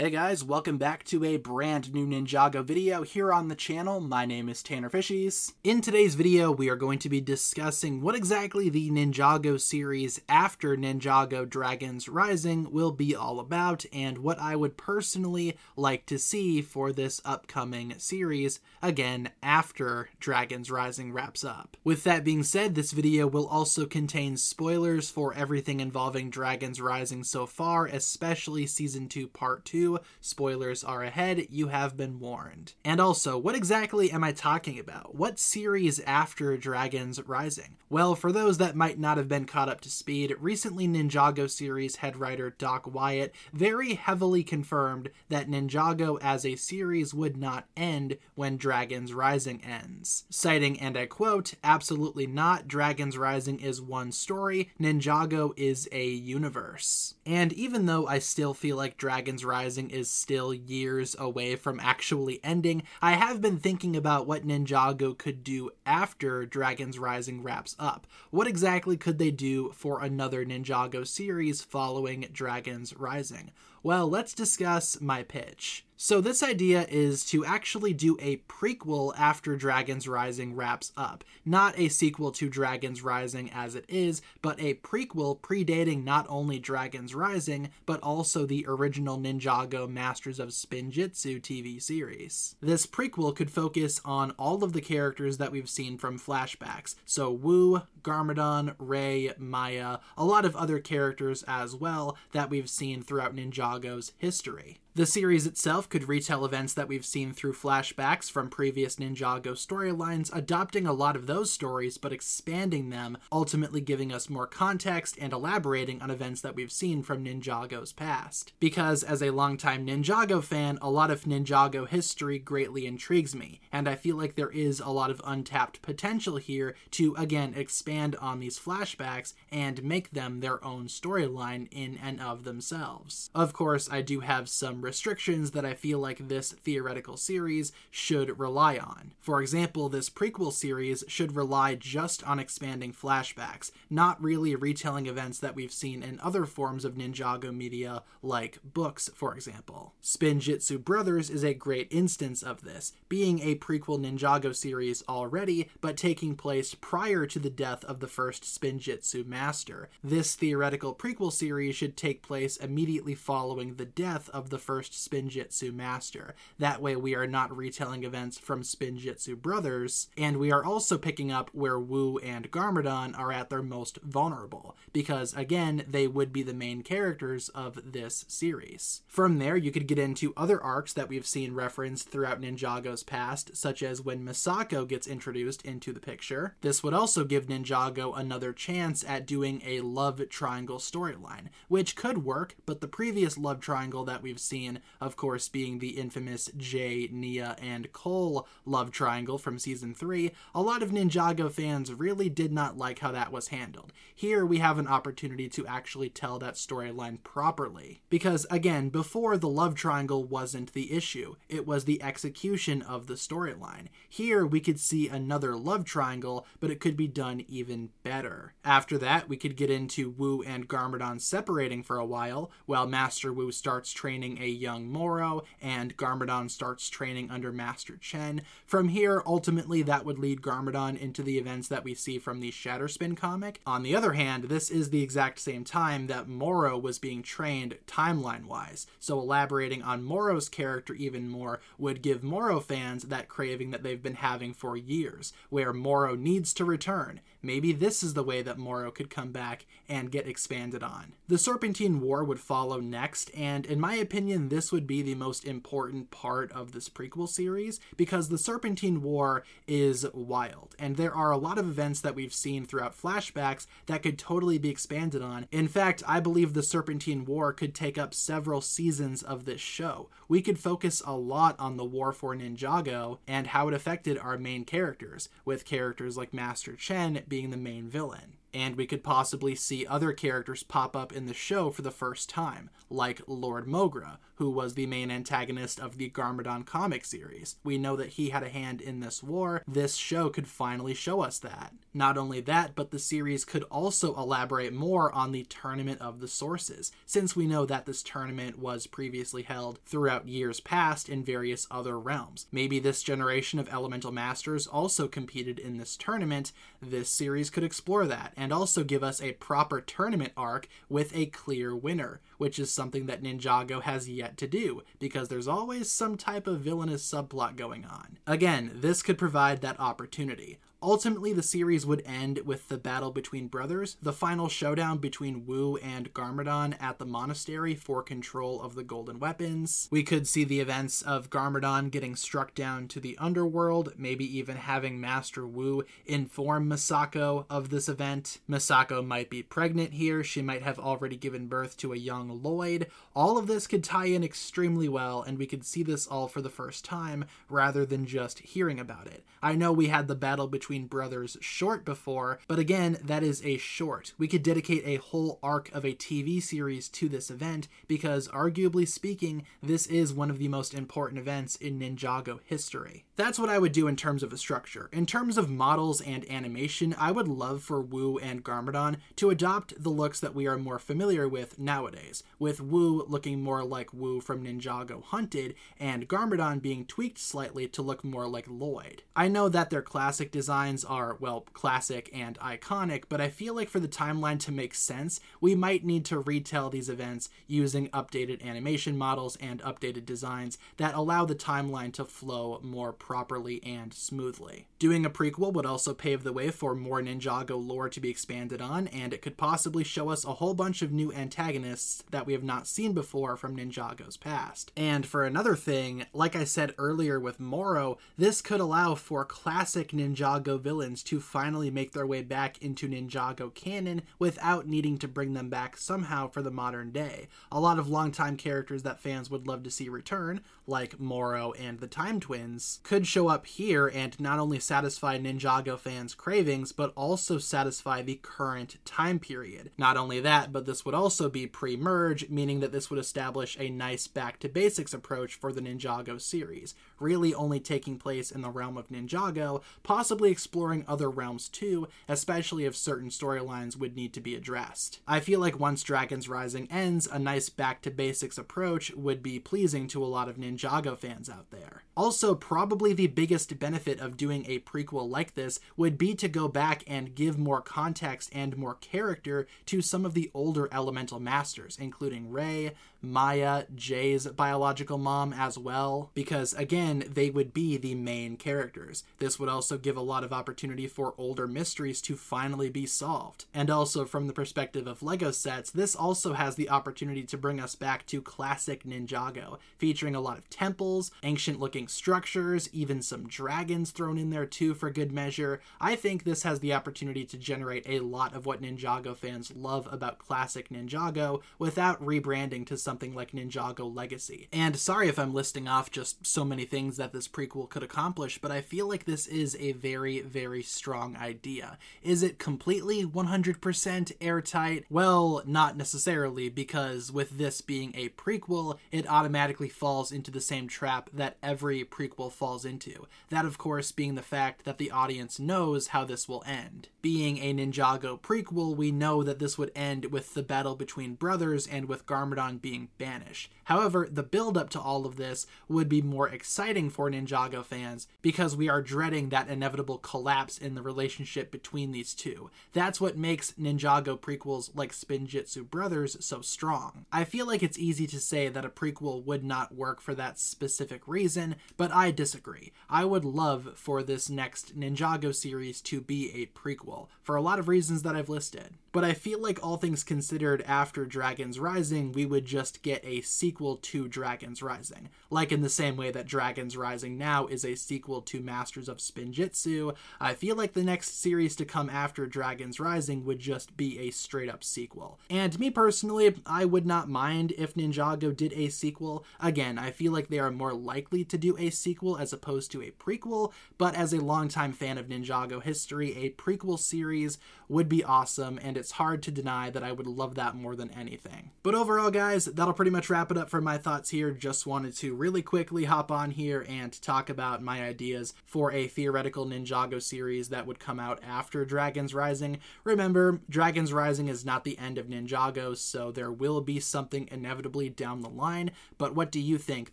Hey guys, welcome back to a brand new Ninjago video here on the channel. My name is Tanner Fishies. In today's video, we are going to be discussing what exactly the Ninjago series after Ninjago Dragons Rising will be all about and what I would personally like to see for this upcoming series, again, after Dragons Rising wraps up. With that being said, this video will also contain spoilers for everything involving Dragons Rising so far, especially Season 2 Part 2 spoilers are ahead, you have been warned. And also, what exactly am I talking about? What series after Dragons Rising? Well, for those that might not have been caught up to speed, recently Ninjago series head writer Doc Wyatt very heavily confirmed that Ninjago as a series would not end when Dragons Rising ends. Citing, and I quote, absolutely not, Dragons Rising is one story, Ninjago is a universe. And even though I still feel like Dragons Rising is still years away from actually ending, I have been thinking about what Ninjago could do after Dragon's Rising wraps up. What exactly could they do for another Ninjago series following Dragon's Rising? Well, let's discuss my pitch. So, this idea is to actually do a prequel after Dragon's Rising wraps up. Not a sequel to Dragon's Rising as it is, but a prequel predating not only Dragon's Rising, but also the original Ninjago Masters of Spinjitzu TV series. This prequel could focus on all of the characters that we've seen from flashbacks. So, Wu, Garmadon, Ray, Maya, a lot of other characters as well that we've seen throughout Ninjago's history. The series itself could retell events that we've seen through flashbacks from previous Ninjago storylines, adopting a lot of those stories but expanding them, ultimately giving us more context and elaborating on events that we've seen from Ninjago's past. Because as a longtime Ninjago fan, a lot of Ninjago history greatly intrigues me, and I feel like there is a lot of untapped potential here to again expand on these flashbacks and make them their own storyline in and of themselves. Of course, I do have some restrictions that I feel like this theoretical series should rely on. For example, this prequel series should rely just on expanding flashbacks, not really retelling events that we've seen in other forms of Ninjago media, like books, for example. Spinjitzu Brothers is a great instance of this, being a prequel Ninjago series already, but taking place prior to the death of the first Spinjitzu master. This theoretical prequel series should take place immediately following the death of the first Spinjitzu master. That way, we are not retelling events from Spinjitzu Brothers, and we are also picking up where Wu and Garmadon are at their most vulnerable, because again, they would be the main characters of this series. From there, you could get into other arcs that we've seen referenced throughout Ninjago's past, such as when Misako gets introduced into the picture. This would also give Ninjago another chance at doing a love triangle storyline, which could work, but the previous love triangle that we've seen of course, being the infamous Jay, Nya, and Cole love triangle from season 3, a lot of Ninjago fans really did not like how that was handled. Here we have an opportunity to actually tell that storyline properly. Because, again, before the love triangle wasn't the issue, it was the execution of the storyline. Here we could see another love triangle, but it could be done even better. After that, we could get into Wu and Garmadon separating for a while, while Master Wu starts training a young Moro, and Garmadon starts training under Master Chen. From here, ultimately, that would lead Garmadon into the events that we see from the Shatterspin comic. On the other hand, this is the exact same time that Moro was being trained timeline wise, so elaborating on Moro's character even more would give Moro fans that craving that they've been having for years, where Moro needs to return. Maybe this is the way that Moro could come back and get expanded on. The Serpentine War would follow next, and in my opinion, this would be the most important part of this prequel series because the Serpentine War is wild, and there are a lot of events that we've seen throughout flashbacks that could totally be expanded on. In fact, I believe the Serpentine War could take up several seasons of this show. We could focus a lot on the war for Ninjago and how it affected our main characters, with characters like Master Chen being the main villain. And we could possibly see other characters pop up in the show for the first time, like Lord Mogra, who was the main antagonist of the Garmadon comic series. We know that he had a hand in this war. This show could finally show us that. Not only that, but the series could also elaborate more on the Tournament of the Sources, since we know that this tournament was previously held throughout years past in various other realms. Maybe this generation of Elemental Masters also competed in this tournament. This series could explore that and also give us a proper tournament arc with a clear winner, which is something that Ninjago has yet to do, because there's always some type of villainous subplot going on. Again, this could provide that opportunity. Ultimately, the series would end with the battle between brothers, the final showdown between Wu and Garmadon at the monastery for control of the golden weapons. We could see the events of Garmadon getting struck down to the underworld, maybe even having Master Wu inform Misako of this event. Misako might be pregnant here, she might have already given birth to a young Lloyd. All of this could tie in extremely well, and we could see this all for the first time rather than just hearing about it. I know we had the battle between between brothers short before, but again, that is a short. We could dedicate a whole arc of a TV series to this event because, arguably speaking, this is one of the most important events in Ninjago history. That's what I would do in terms of a structure. In terms of models and animation, I would love for Wu and Garmadon to adopt the looks that we are more familiar with nowadays, with Wu looking more like Wu from Ninjago Hunted, and Garmadon being tweaked slightly to look more like Lloyd. I know that their classic design designs are, well, classic and iconic, but I feel like for the timeline to make sense, we might need to retell these events using updated animation models and updated designs that allow the timeline to flow more properly and smoothly. Doing a prequel would also pave the way for more Ninjago lore to be expanded on, and it could possibly show us a whole bunch of new antagonists that we have not seen before from Ninjago's past. And for another thing, like I said earlier with Moro, this could allow for classic Ninjago Ninjago villains to finally make their way back into Ninjago canon without needing to bring them back somehow for the modern day. A lot of longtime characters that fans would love to see return, like Moro and the Time Twins, could show up here and not only satisfy Ninjago fans' cravings, but also satisfy the current time period. Not only that, but this would also be pre merge, meaning that this would establish a nice back to basics approach for the Ninjago series, really only taking place in the realm of Ninjago, possibly exploring other realms too, especially if certain storylines would need to be addressed. I feel like once Dragons Rising ends, a nice back to basics approach would be pleasing to a lot of Ninjago fans out there. Also, probably the biggest benefit of doing a prequel like this would be to go back and give more context and more character to some of the older elemental masters, including Ray, Maya, Jay's biological mom as well, because again, they would be the main characters. This would also give a lot of opportunity for older mysteries to finally be solved. And also, from the perspective of LEGO sets, this also has the opportunity to bring us back to classic Ninjago, featuring a lot of temples, ancient looking structures, even some dragons thrown in there too for good measure. I think this has the opportunity to generate a lot of what Ninjago fans love about classic Ninjago without rebranding to like Ninjago Legacy. And sorry if I'm listing off just so many things that this prequel could accomplish, but I feel like this is a very, very strong idea. Is it completely 100% airtight? Well, not necessarily, because with this being a prequel, it automatically falls into the same trap that every prequel falls into. That, of course, being the fact that the audience knows how this will end. Being a Ninjago prequel, we know that this would end with the battle between brothers and with Garmadon being banished. However, the build up to all of this would be more exciting for Ninjago fans because we are dreading that inevitable collapse in the relationship between these two. That's what makes Ninjago prequels like Spinjitzu Brothers so strong. I feel like it's easy to say that a prequel would not work for that specific reason, but I disagree. I would love for this next Ninjago series to be a prequel, for a lot of reasons that I've listed. But I feel like all things considered, after Dragons Rising, we would just get a sequel to Dragon's Rising. Like in the same way that Dragon's Rising now is a sequel to Masters of Spinjitzu, I feel like the next series to come after Dragon's Rising would just be a straight up sequel. And me personally, I would not mind if Ninjago did a sequel. Again, I feel like they are more likely to do a sequel as opposed to a prequel, but as a longtime fan of Ninjago history, a prequel series would be awesome, and it's hard to deny that I would love that more than anything. But overall, guys, that'll pretty much wrap it up for my thoughts here. Just wanted to really quickly hop on here and talk about my ideas for a theoretical Ninjago series that would come out after Dragon's Rising. Remember, Dragon's Rising is not the end of Ninjago, so there will be something inevitably down the line, but what do you think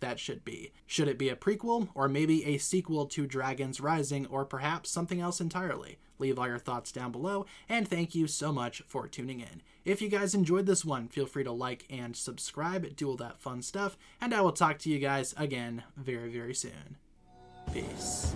that should be? Should it be a prequel, or maybe a sequel to Dragon's Rising, or perhaps something else entirely? Leave all your thoughts down below, and thank you so much for tuning in. If you guys enjoyed this one, feel free to like and subscribe, do all that fun stuff, and I will talk to you guys again very, very soon. Peace.